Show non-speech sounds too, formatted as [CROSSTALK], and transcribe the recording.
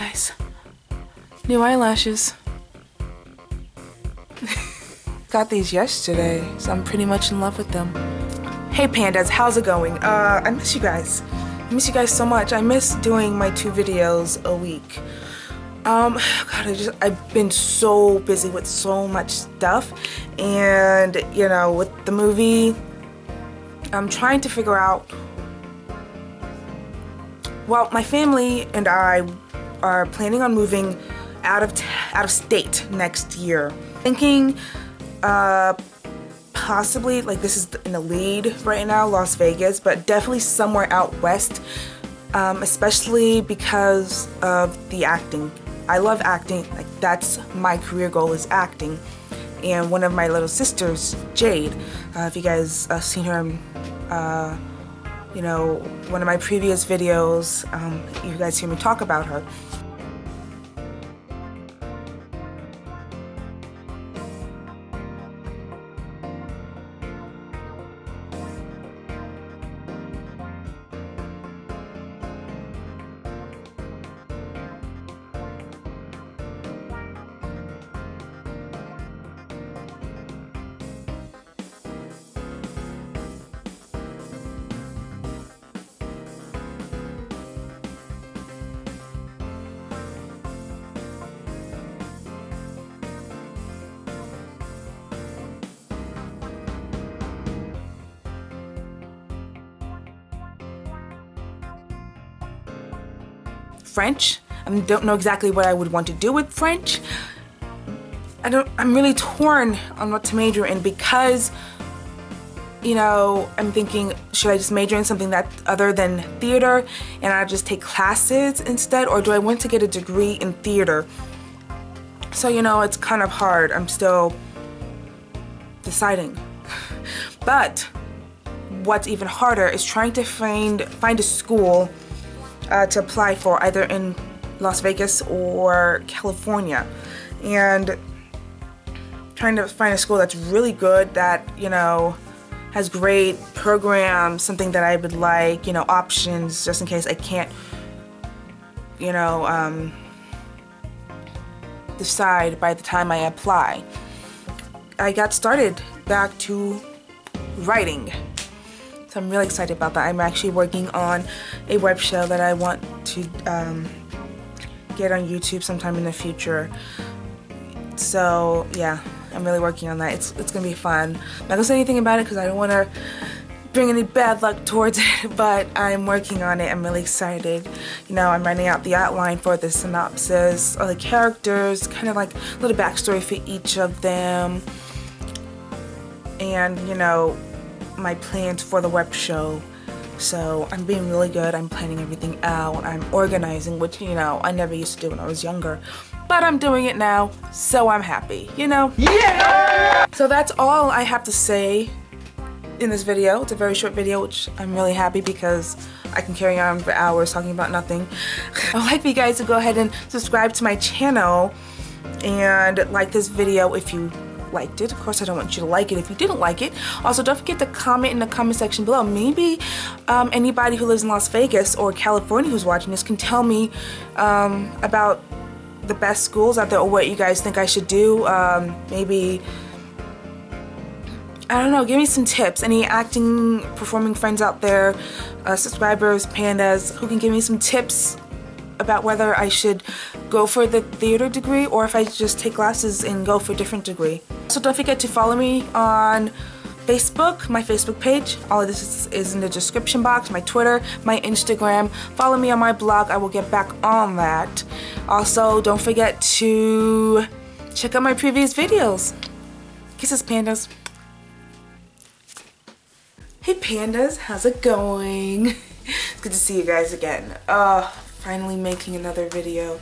guys. New eyelashes. [LAUGHS] Got these yesterday, so I'm pretty much in love with them. Hey pandas, how's it going? Uh, I miss you guys. I miss you guys so much. I miss doing my two videos a week. Um, God, I just, I've been so busy with so much stuff. And, you know, with the movie, I'm trying to figure out well, my family and I are planning on moving out of out of state next year. Thinking uh, possibly like this is in the lead right now, Las Vegas, but definitely somewhere out west, um, especially because of the acting. I love acting. Like that's my career goal is acting. And one of my little sisters, Jade, uh, if you guys uh, seen her. Uh, you know, one of my previous videos, um, you guys hear me talk about her. French. I don't know exactly what I would want to do with French. I don't, I'm really torn on what to major in because, you know, I'm thinking, should I just major in something that other than theater and I just take classes instead? Or do I want to get a degree in theater? So, you know, it's kind of hard. I'm still deciding. [LAUGHS] But what's even harder is trying to find, find a school uh, to apply for either in Las Vegas or California. And trying to find a school that's really good, that, you know, has great programs, something that I would like, you know, options just in case I can't, you know, um, decide by the time I apply. I got started back to writing. So I'm really excited about that. I'm actually working on a web show that I want to um, get on YouTube sometime in the future. So yeah, I'm really working on that. It's, it's gonna be fun. I'm not gonna say anything about it because I don't want to bring any bad luck [LAUGHS] towards it, but I'm working on it. I'm really excited. You know, I'm writing out the outline for the synopsis, all the characters, kind of like a little backstory for each of them. And, you know, my plans for the web show. So I'm being really good. I'm planning everything out. I'm organizing, which, you know, I never used to do when I was younger. But I'm doing it now, so I'm happy, you know? Yeah! So that's all I have to say in this video. It's a very short video, which I'm really happy because I can carry on for hours talking about nothing. [LAUGHS] I'd like for you guys to go ahead and subscribe to my channel and like this video if you liked it. Of course, I don't want you to like it if you didn't like it. Also, don't forget to comment in the comment section below. Maybe um, anybody who lives in Las Vegas or California who's watching this can tell me um, about the best schools out there or what you guys think I should do. Um, maybe, I don't know, give me some tips. Any acting, performing friends out there, uh, subscribers, pandas, who can give me some tips about whether I should go for the theater degree or if I just take classes and go for a different degree. So don't forget to follow me on Facebook, my Facebook page. All of this is, in the description box, my Twitter, my Instagram. Follow me on my blog. I will get back on that. Also, don't forget to check out my previous videos. Kisses, pandas. Hey, pandas. How's it going? [LAUGHS] it's good to see you guys again. Uh, finally making another video.